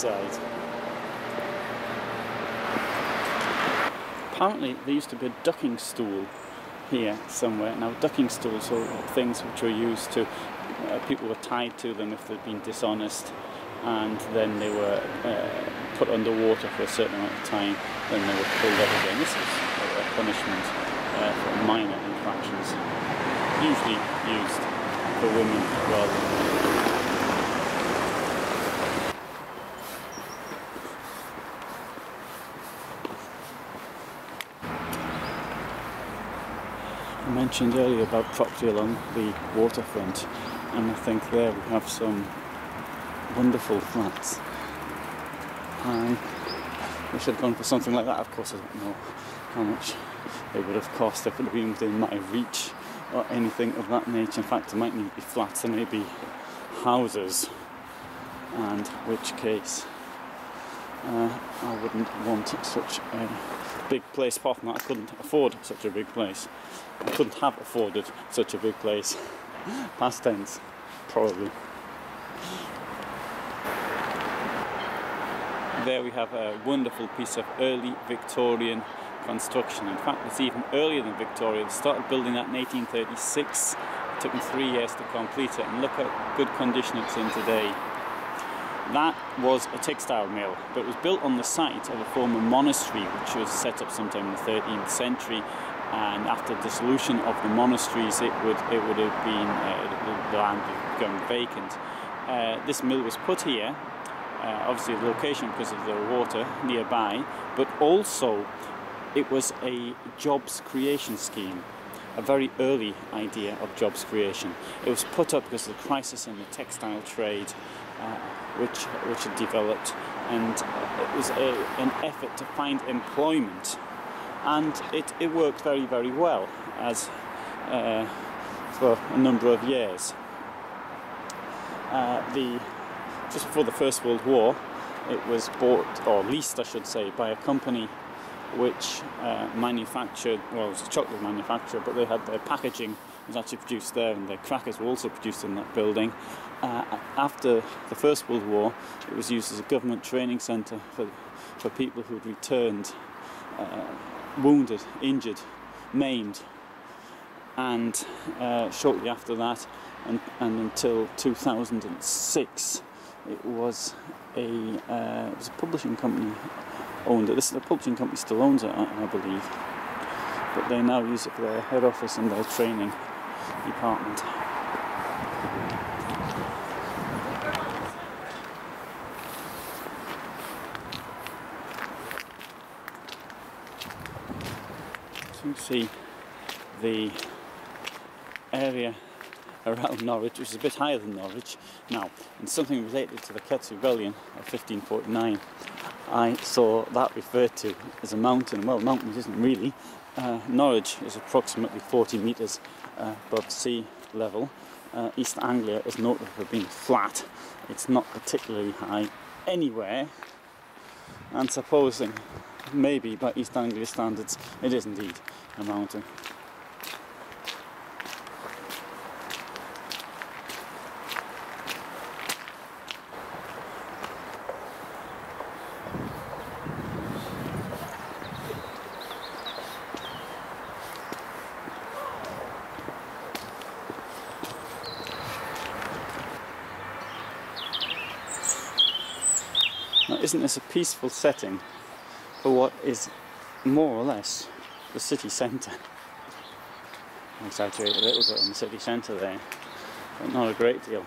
quayside. Apparently there used to be a ducking stool here somewhere. Now ducking stools are things which were used to, uh, people were tied to them if they'd been dishonest and then they were uh, put underwater for a certain amount of time, then they were pulled up again. This is a, punishment uh, for minor infractions, usually used for women rather than mentioned earlier about property along the waterfront and I think there we have some wonderful flats. And we should have gone for something like that. Of course, I don't know how much it would have cost if it had been within my reach or anything of that nature. In fact, it might need be flats, there may be houses, and which case uh, I wouldn't want such a big place. Apart from that, I couldn't afford such a big place. I couldn't have afforded such a big place. Past tense, probably. There we have a wonderful piece of early Victorian construction. In fact, it's even earlier than Victoria. They started building that in 1836. It took them three years to complete it, and look at good condition it's in today. That was a textile mill, but it was built on the site of a former monastery which was set up sometime in the 13th century. And after dissolution of the monasteries, it would it would have been uh, the land would become vacant. Uh, this mill was put here, uh, obviously the location because of the water nearby, but also it was a jobs creation scheme a very early idea of jobs creation. It was put up because of the crisis in the textile trade, which which had developed, and it was a, an effort to find employment, and it, it worked very very well as uh, for a number of years. Uh, the just before the First World War, it was bought or leased, I should say, by a company which uh, manufactured, well, it was a chocolate manufacturer, but they had their packaging was actually produced there, and the crackers were also produced in that building. Uh, after the First World War, it was used as a government training centre for, for people who had returned uh, wounded, injured, maimed. And uh, shortly after that, and, and until 2006, it was a uh, it was a publishing company owned it. This is the publishing company still owns it, I, I believe, but they now use it for their head office and their training department. So you see the area around Norwich, which is a bit higher than Norwich now, and something related to the Kett's Rebellion of 1549. I saw that referred to as a mountain. Well, mountain isn't really. Uh, Norwich is approximately 40 metres uh, above sea level. Uh, East Anglia is noted for being flat. It's not particularly high anywhere. And supposing, maybe by East Anglia standards, it is indeed a mountain. Isn't this a peaceful setting for what is more or less the city centre? I exaggerate a little bit on the city centre there, but not a great deal.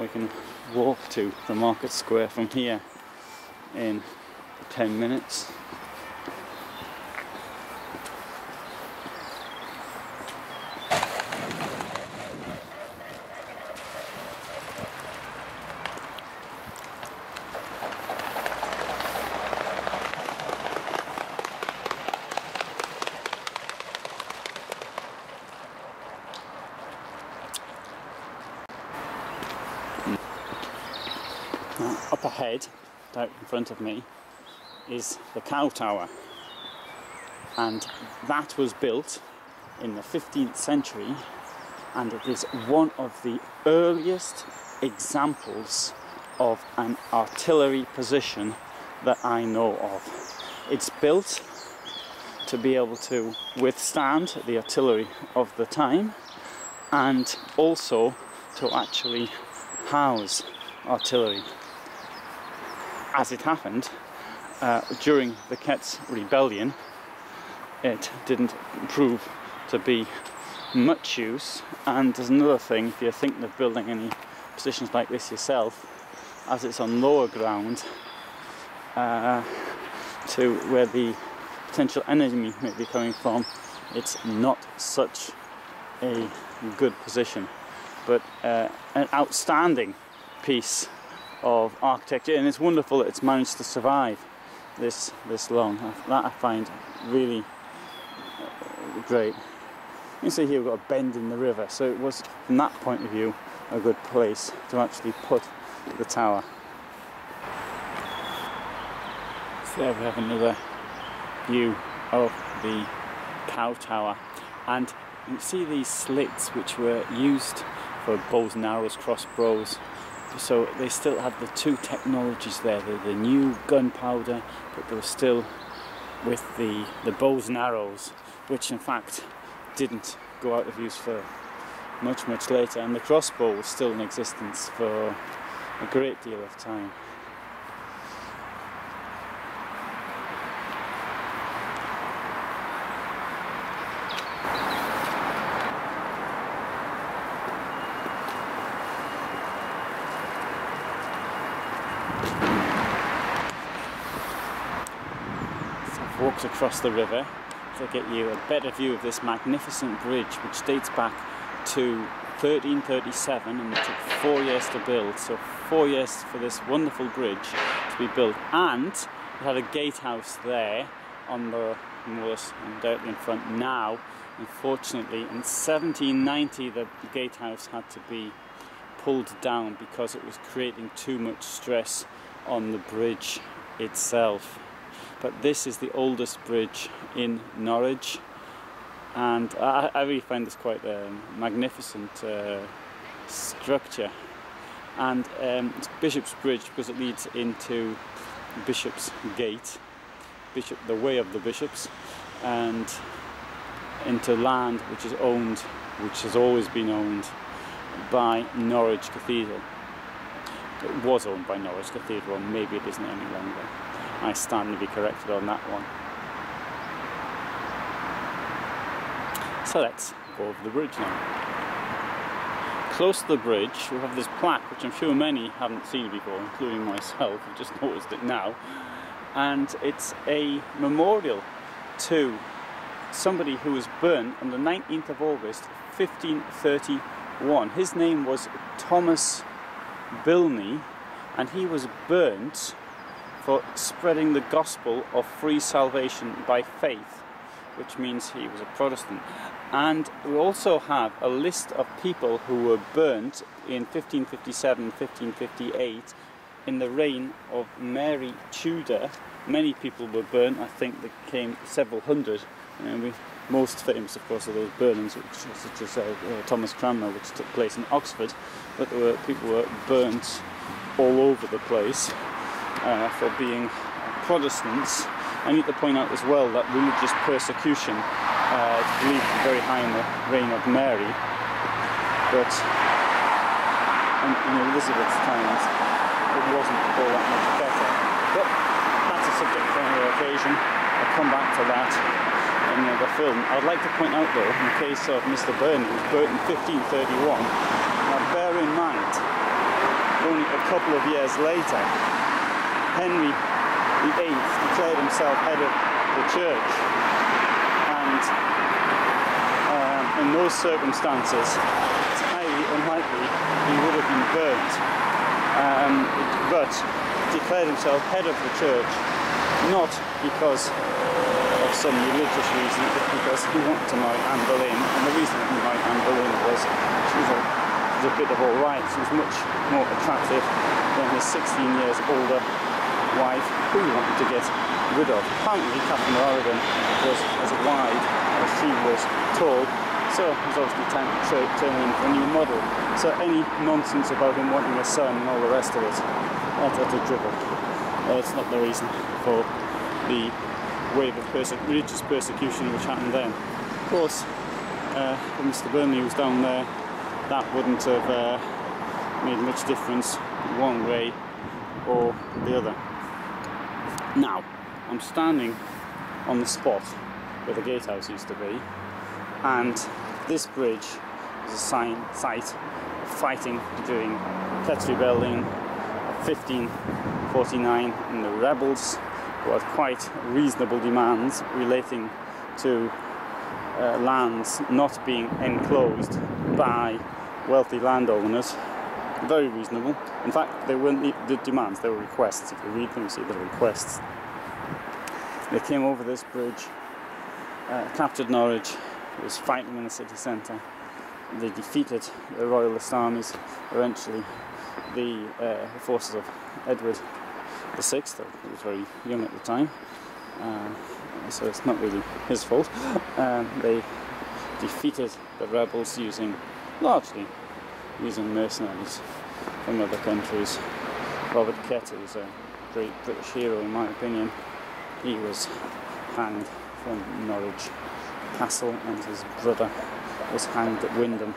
We can walk to the market square from here in 10 minutes. up ahead, out in front of me, is the Cow Tower. And that was built in the 15th century, and it is one of the earliest examples of an artillery position that I know of. It's built to be able to withstand the artillery of the time and also to actually house artillery. As it happened, uh, during the Kett's rebellion, it didn't prove to be much use. And there's another thing, if you're thinking of building any positions like this yourself, as it's on lower ground uh, to where the potential enemy may be coming from, it's not such a good position. But uh, an outstanding piece of architecture, and it's wonderful that it's managed to survive this this long. That I find really uh, great. You can see here we've got a bend in the river, so it was from that point of view a good place to actually put the tower. So there we have another view of the cow tower and you can see these slits which were used for bows and arrows, crossbows so they still had the two technologies there, the, the new gunpowder but they were still with the, the bows and arrows which in fact didn't go out of use for much much later and the crossbow was still in existence for a great deal of time. Walked across the river to get you a better view of this magnificent bridge which dates back to 1337 and it took four years to build. So four years for this wonderful bridge to be built. And it had a gatehouse there on the moors undoubtedly in front. Now unfortunately in 1790 the gatehouse had to be pulled down because it was creating too much stress on the bridge itself but this is the oldest bridge in Norwich. And I, I really find this quite a magnificent uh, structure. And um, it's Bishop's Bridge because it leads into Bishop's Gate Bishop, the way of the bishops and into land which is owned which has always been owned by Norwich Cathedral. It was owned by Norwich Cathedral maybe it isn't any longer I stand to be corrected on that one. So let's go over the bridge now. Close to the bridge we have this plaque which I'm sure many haven't seen before including myself, I've just noticed it now and it's a memorial to somebody who was burnt on the 19th of August 1531. His name was Thomas Bilney and he was burnt for spreading the gospel of free salvation by faith, which means he was a Protestant. And we also have a list of people who were burnt in 1557 1558 in the reign of Mary Tudor. Many people were burnt, I think there came several hundred. And we, most famous, of course, are those burnings, which, such as uh, uh, Thomas Cranmer, which took place in Oxford. But there were people were burnt all over the place uh, for being Protestants. I need to point out as well that religious persecution uh, is believed very high in the reign of Mary, but in, in Elizabeth's times it wasn't all that much better. But that's a subject for another occasion. I'll come back to that in another film. I'd like to point out though, in the case of Mr. Bilney, who was burnt in 1531, now bear in mind, only a couple of years later, Henry VIII declared himself head of the church. And um, in those circumstances it's highly unlikely he would have been burnt. Um, but declared himself head of the church not because of some religious reason but because he wanted to marry Anne Boleyn. And the reason he married Anne Boleyn was she was a, was a bit of all right she was much more attractive than his 16 years older wife who he wanted to get rid of. Apparently Catherine of was as wide as she was tall, So it was obviously time to turn him for a new model. So any nonsense about him wanting a son and all the rest of it, that's utter drivel. Uh, it's not the reason for the wave of perse- religious persecution which happened then. Of course, uh, Mr. Bilney was down there, that wouldn't have uh, made much difference one way or the other. Now, I'm standing on the spot where the gatehouse used to be, and this bridge is a sign, site of fighting during Kett's Rebellion of 1549, and the rebels who had quite reasonable demands relating to uh, lands not being enclosed by wealthy landowners. Very reasonable. In fact, they weren't the- demands, they were requests. If you read them, you see the requests. They came over this bridge, uh, captured Norwich, was fighting in the city centre. They defeated the royalist armies. Eventually, the uh, forces of Edward VI, who was very young at the time, uh, so it's not really his fault. Um, they defeated the rebels using largely using mercenaries from other countries. Robert Kett was a great British hero in my opinion. He was hanged from Norwich Castle and his brother was hanged at Wymondham